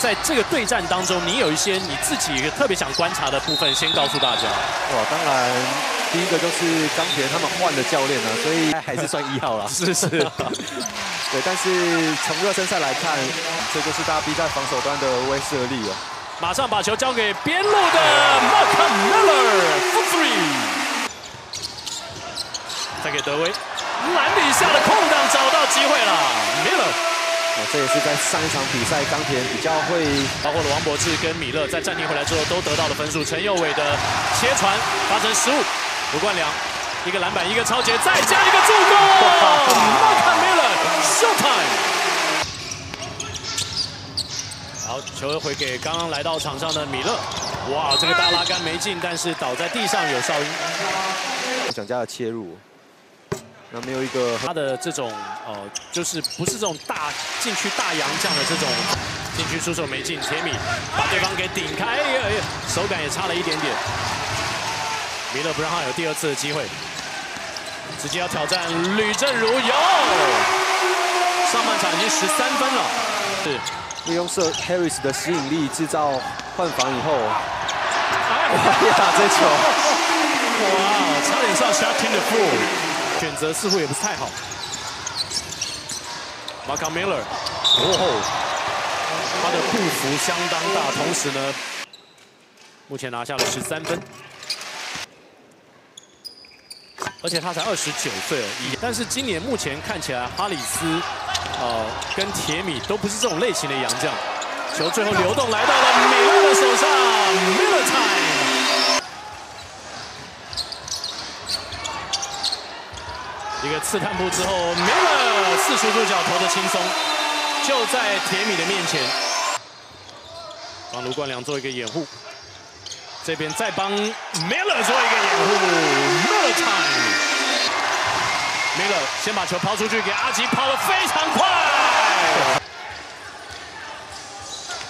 在这个对战当中，你有一些你自己特别想观察的部分，先告诉大家。哇，当然第一个就是钢铁他们换了教练了，所以还是算一号了。是是。对，但是从热身赛来看，这就是大 B 在防守端的威慑力了。马上把球交给边路的 Mark Miller for three，再给德威，篮底下的空档找到机会了，Miller。这也是在上一场比赛，钢铁比较会，包括了王柏志跟米勒在暂停回来之后都得到了分数。陈佑伟的切传发生失误，吴冠良一个篮板一个超截，再加一个助攻，Mark Miller，Showtime。好，球又回给刚刚来到场上的米勒，哇，这个大拉杆没进，但是倒在地上有哨音。蒋家的切入。那没有一个他的这种呃，就是不是这种大禁区大洋将的这种禁区出手没进，铁米把对方给顶开，哎呀，手感也差了一点点。米勒不让他有第二次的机会，直接要挑战吕正如，有！上半场已经十三分了，是利用射 Harris 的吸引力制造换防以后，哎呀，这球，哇，差点上 shooting 的 full。选择似乎也不是太好。马卡米勒，哦，他的步幅相当大，同时呢，目前拿下了十三分，而且他才二十九岁而已。但是今年目前看起来，哈里斯，呃，跟铁米都不是这种类型的洋将。球最后流动来到了米勒的手上，Miller time。一个刺探步之后，没了四十度角投的轻松，就在铁米的面前，帮卢冠良做一个掩护，这边再帮 Miller 做一个掩护，Miller time，Miller 先把球抛出去给阿吉，跑得非常快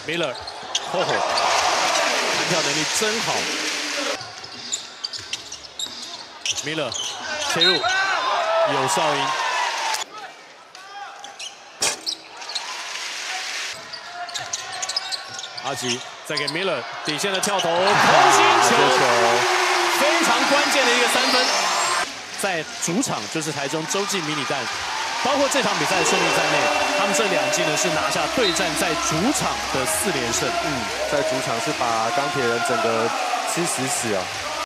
，Miller，吼吼，弹跳能力真好，Miller 切入。有哨音，阿吉再给 Miller 底线的跳投，空心球，非常关键的一个三分，在主场就是台中洲际迷你蛋，包括这场比赛的胜利在内，他们这两季呢是拿下对战在主场的四连胜，嗯，在主场是把钢铁人整个吃死死啊。